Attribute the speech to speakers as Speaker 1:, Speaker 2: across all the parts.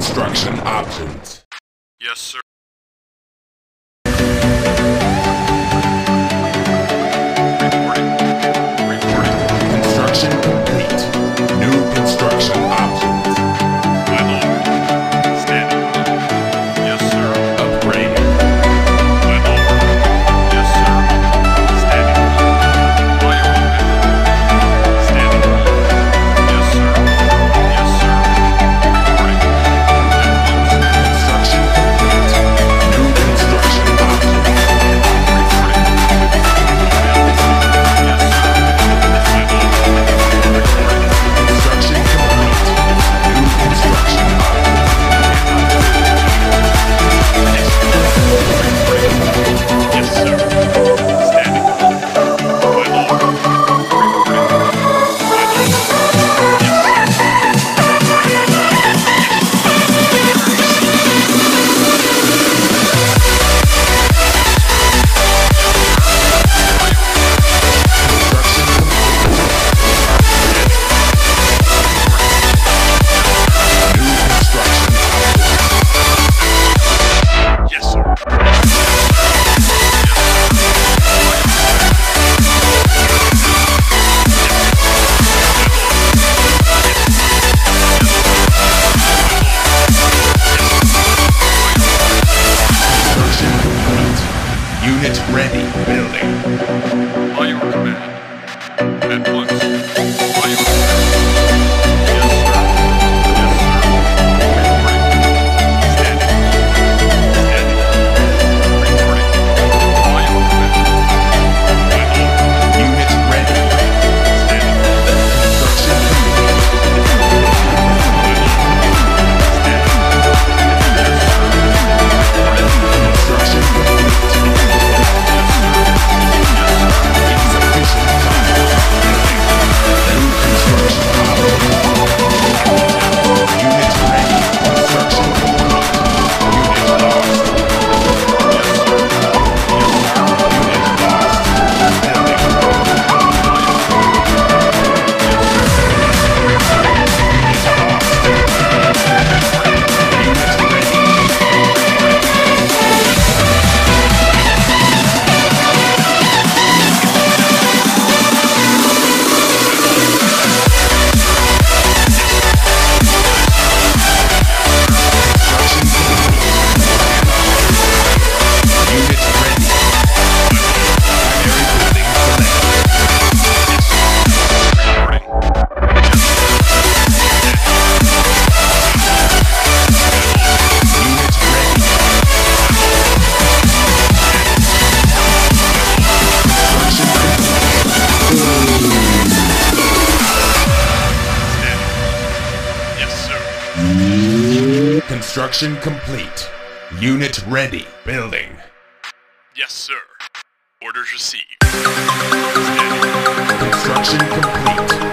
Speaker 1: Construction options.
Speaker 2: Yes, sir.
Speaker 1: Construction complete. Unit ready. Building.
Speaker 2: Yes, sir. Orders received.
Speaker 1: Construction complete.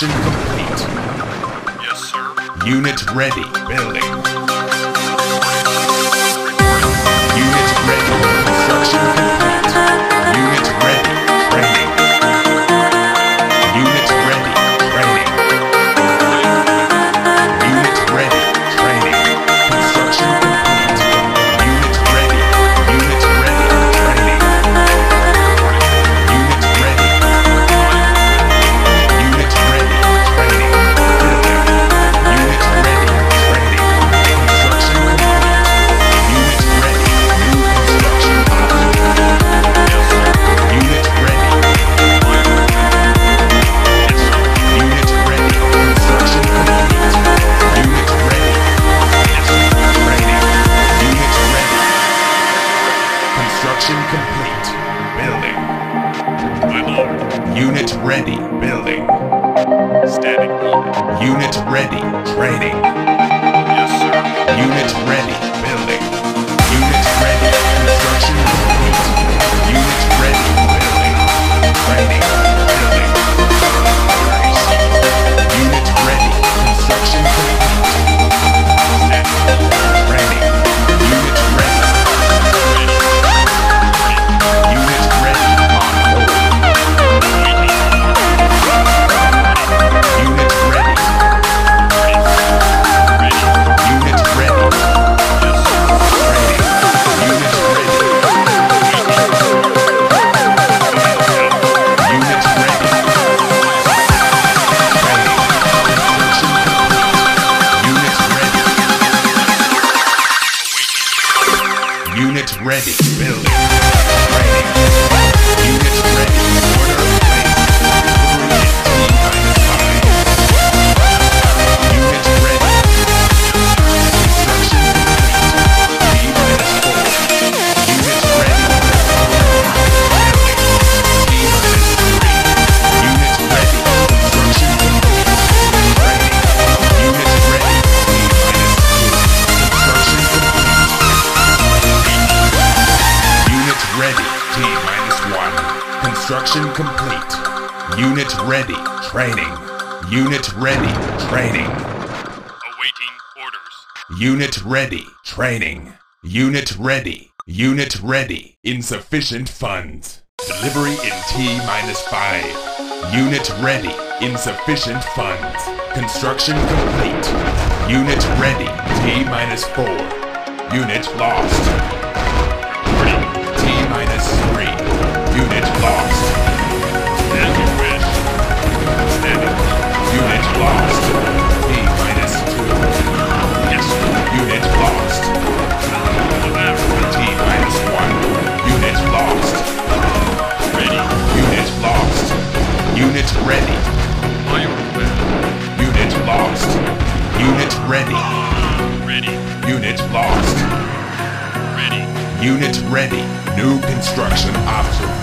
Speaker 1: Mission complete.
Speaker 2: Yes, sir.
Speaker 1: Unit ready. Building. Construction complete.
Speaker 2: Building. My lord.
Speaker 1: Unit ready. Building. Standing. Unit ready. Training.
Speaker 2: Yes, sir.
Speaker 1: Unit ready. Ready. Building. Construction complete. Unit ready. Training. Unit ready. Training.
Speaker 2: Awaiting orders.
Speaker 1: Unit ready. Training. Unit ready. Unit ready. Insufficient funds. Delivery in T minus five. Unit ready. Insufficient funds. Construction complete. Unit ready. T minus four. Unit lost. T minus three. Unit lost. Lost. T minus two.
Speaker 2: Yes.
Speaker 1: Unit lost. T minus one. Unit lost.
Speaker 2: Ready.
Speaker 1: Unit lost. Unit ready. Unit lost. Unit ready.
Speaker 2: Ready.
Speaker 1: Unit lost.
Speaker 2: Ready.
Speaker 1: Unit ready. New construction options.